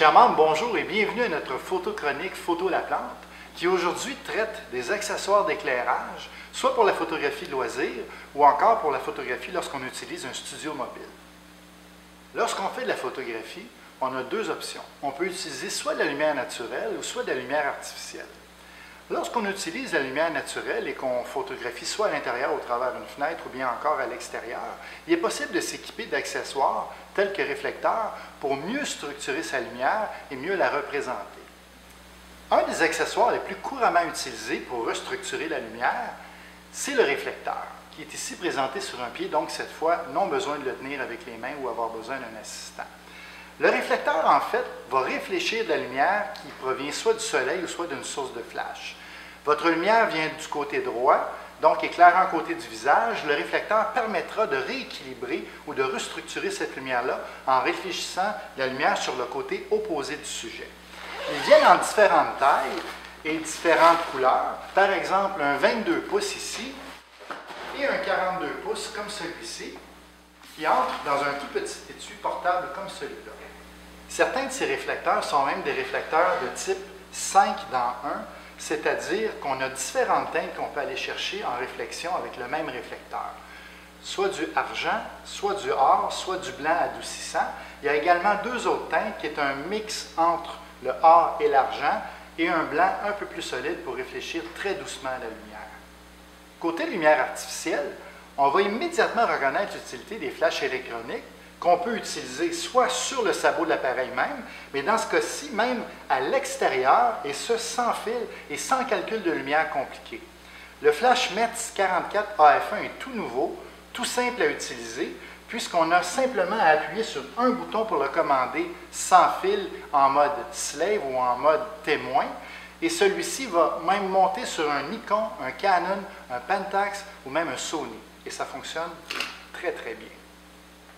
Chers membres, bonjour et bienvenue à notre photochronique Photo la plante, qui aujourd'hui traite des accessoires d'éclairage, soit pour la photographie de loisir ou encore pour la photographie lorsqu'on utilise un studio mobile. Lorsqu'on fait de la photographie, on a deux options. On peut utiliser soit de la lumière naturelle ou soit de la lumière artificielle. Lorsqu'on utilise la lumière naturelle et qu'on photographie soit à l'intérieur au travers d'une fenêtre ou bien encore à l'extérieur, il est possible de s'équiper d'accessoires tels que réflecteurs pour mieux structurer sa lumière et mieux la représenter. Un des accessoires les plus couramment utilisés pour restructurer la lumière, c'est le réflecteur, qui est ici présenté sur un pied, donc cette fois, non besoin de le tenir avec les mains ou avoir besoin d'un assistant. Le réflecteur, en fait, va réfléchir de la lumière qui provient soit du soleil ou soit d'une source de flash. Votre lumière vient du côté droit, donc éclairant côté du visage. Le réflecteur permettra de rééquilibrer ou de restructurer cette lumière-là en réfléchissant la lumière sur le côté opposé du sujet. Ils viennent en différentes tailles et différentes couleurs. Par exemple, un 22 pouces ici et un 42 pouces comme celui-ci qui entre dans un tout petit étui portable comme celui-là. Certains de ces réflecteurs sont même des réflecteurs de type 5 dans 1, c'est-à-dire qu'on a différentes teintes qu'on peut aller chercher en réflexion avec le même réflecteur. Soit du argent, soit du or, soit du blanc adoucissant. Il y a également deux autres teintes qui est un mix entre le or et l'argent et un blanc un peu plus solide pour réfléchir très doucement la lumière. Côté lumière artificielle, on va immédiatement reconnaître l'utilité des flashs électroniques qu'on peut utiliser soit sur le sabot de l'appareil même, mais dans ce cas-ci, même à l'extérieur, et ce sans fil et sans calcul de lumière compliqué. Le Flash METS 44 AF1 est tout nouveau, tout simple à utiliser, puisqu'on a simplement à appuyer sur un bouton pour le commander sans fil en mode slave ou en mode témoin. Et celui-ci va même monter sur un Nikon, un Canon, un Pentax ou même un Sony. Et ça fonctionne très très bien.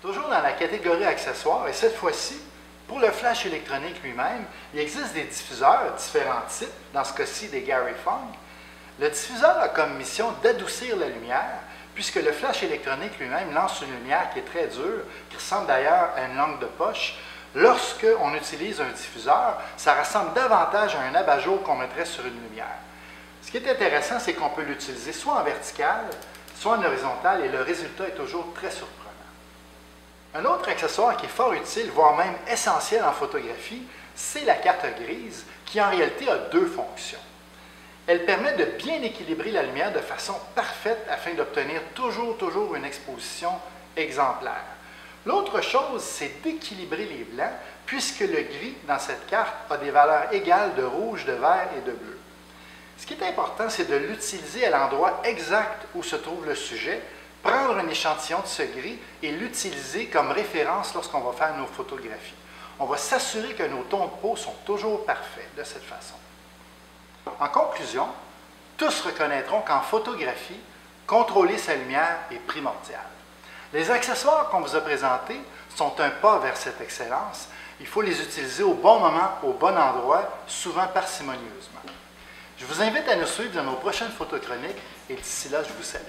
Toujours dans la catégorie accessoires, et cette fois-ci, pour le flash électronique lui-même, il existe des diffuseurs, différents types, dans ce cas-ci des Gary Fong. Le diffuseur a comme mission d'adoucir la lumière, puisque le flash électronique lui-même lance une lumière qui est très dure, qui ressemble d'ailleurs à une langue de poche. Lorsque on utilise un diffuseur, ça ressemble davantage à un abat-jour qu'on mettrait sur une lumière. Ce qui est intéressant, c'est qu'on peut l'utiliser soit en vertical, soit en horizontal, et le résultat est toujours très surprenant. Un autre accessoire qui est fort utile, voire même essentiel en photographie, c'est la carte grise, qui en réalité a deux fonctions. Elle permet de bien équilibrer la lumière de façon parfaite afin d'obtenir toujours, toujours une exposition exemplaire. L'autre chose, c'est d'équilibrer les blancs, puisque le gris dans cette carte a des valeurs égales de rouge, de vert et de bleu. Ce qui est important, c'est de l'utiliser à l'endroit exact où se trouve le sujet, prendre un échantillon de ce gris et l'utiliser comme référence lorsqu'on va faire nos photographies. On va s'assurer que nos tons de peau sont toujours parfaits de cette façon. En conclusion, tous reconnaîtront qu'en photographie, contrôler sa lumière est primordial. Les accessoires qu'on vous a présentés sont un pas vers cette excellence. Il faut les utiliser au bon moment, au bon endroit, souvent parcimonieusement. Je vous invite à nous suivre dans nos prochaines photochroniques et d'ici là, je vous salue.